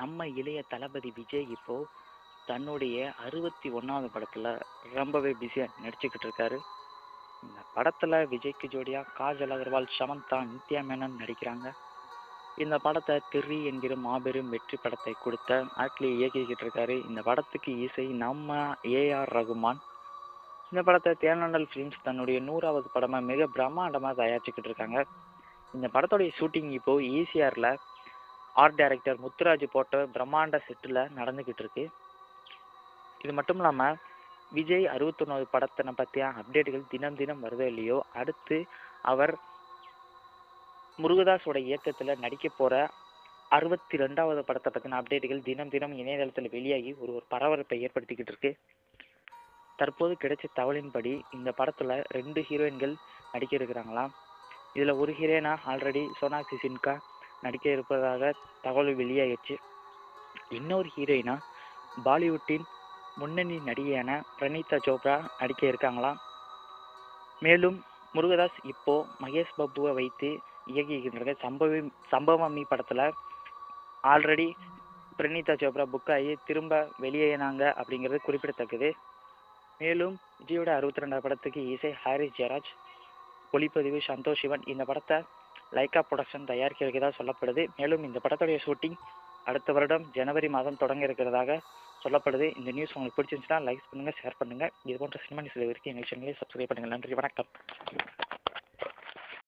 நம்ம இளைய தளபதி விஜய் இப்போ தன்னுடைய அறுபத்தி ஒன்றாவது படத்தில் ரொம்பவே பிஸியாக நடிச்சுக்கிட்டு இருக்காரு. இந்த படத்தில் விஜய்க்கு ஜோடியாக காஜல் அகர்வால் சமந்தா நித்யா மேனன் நடிக்கிறாங்க. இந்த படத்தை திரி என்கிற மாபெரும் வெற்றி படத்தை கொடுத்த ஆட்லி இயக்கிக்கிட்டு இருக்காரு. இந்த படத்துக்கு இசை நம்ம ஏஆர் ரகுமான். இந்த படத்தை தேனண்டல் ஃபிலிம்ஸ் தன்னுடைய நூறாவது படமாக மிக பிரம்மாண்டமாக தயாரிச்சுக்கிட்டு இருக்காங்க. இந்த படத்துடைய ஷூட்டிங் இப்போது ஈசிஆரில் ஆர்ட் டைரக்டர் முத்துராஜ் போட்ட பிரம்மாண்ட செட்டில் நடந்துக்கிட்டு இருக்கு இது மட்டும் இல்லாமல் விஜய் அறுபத்தொன்னாவது படத்தினை பற்றிய அப்டேட்டுகள் தினம் தினம் வருதோ இல்லையோ அடுத்து அவர் முருகதாஸோட இயக்கத்தில் நடிக்க போகிற அறுபத்தி ரெண்டாவது படத்தை பற்றின அப்டேட்டுகள் தினம் தினம் இணையதளத்தில் வெளியாகி ஒரு ஒரு பரபரப்பை ஏற்படுத்திக்கிட்டு இருக்கு தற்போது கிடைச்ச தகவலின்படி இந்த படத்தில் ரெண்டு ஹீரோயின்கள் நடிக்க இருக்கிறாங்களாம். இதில் ஒரு ஹீரோயினா ஆல்ரெடி சோனாக்சி சின்கா நடிக்க இருப்பதாக தகவல் வெளியாகிடுச்சு இன்னொரு ஹீரோயினா பாலிவுட்டின் முன்னணி நடிகையான பிரணீதா சோப்ரா நடிக்க இருக்காங்களாம். மேலும் முருகதாஸ் இப்போ மகேஷ் பாபுவை வைத்து இயக்கிக்கின்ற சம்பவி சம்பவமி படத்தில் ஆல்ரெடி பிரணீதா சோப்ரா புக் ஆகி திரும்ப வெளியேனாங்க அப்படிங்கிறது குறிப்பிடத்தக்கது. மேலும் விஜயோட அறுபத்தி ரெண்டாவது படத்துக்கு இசை ஹாரிஸ் ஜெயராஜ் ஒளிப்பதிவு சந்தோஷ் சிவன் இந்த படத்தை லைக்கா ப்ரொடக்ஷன் தயாரிக்க இருக்கிறதா சொல்லப்படுது. மேலும் இந்த படத்துடைய ஷூட்டிங் அடுத்த வருடம் ஜனவரி மாதம் தொடங்க இருக்கிறதாக சொல்லப்படுது. இந்த நியூஸ் உங்களுக்கு பிடிச்சிருந்துச்சுன்னா லைக் பண்ணுங்கள் ஷேர் பண்ணுங்கள் இது போன்ற சினிமா நியூஸ் வரைக்கும் எங்கள் சேனலை சப்ஸ்கிரைப் பண்ணுங்கள். நன்றி வணக்கம்.